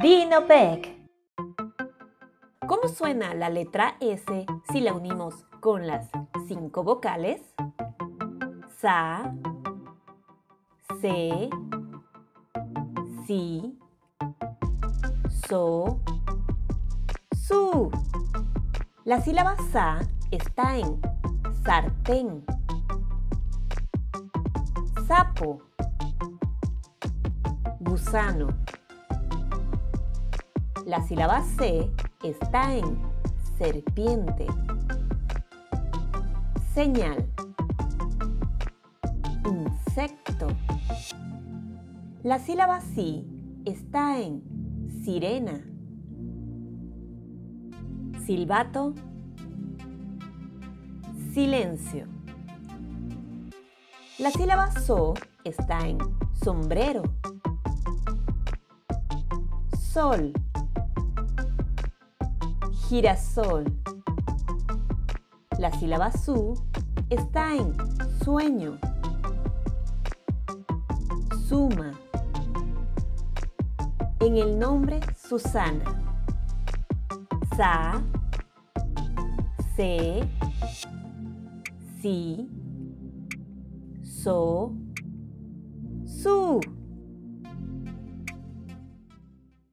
Dinopec. ¿Cómo suena la letra S si la unimos con las cinco vocales? Sa, Se, Si, So, Su. La sílaba Sa está en sartén, sapo, La sílaba C está en serpiente, señal, insecto. La sílaba Si está en sirena, silbato, silencio. La sílaba So está en sombrero, sol, girasol. La sílaba Su está en sueño, suma. En el nombre Susana. Sa, Se, Si, So, Su.